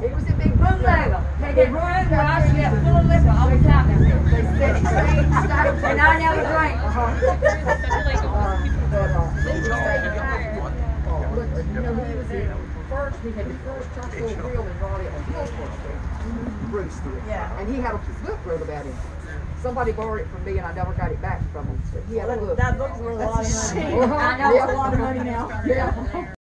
He was a big Bootlegger. They get run when I see full of liquor all the time. They said. And I never drink. Uh-huh. Uh, uh, was. Uh, you know, he was in, first, had the first charcoal grill in Raleigh on Hillsborough Street. Bruce. Yeah. And he had a book wrote about him. Somebody borrowed it from me and I never got it back from him. But he had a book. That book's worth a lot of money. I know. Yeah. A lot of money now. Yeah.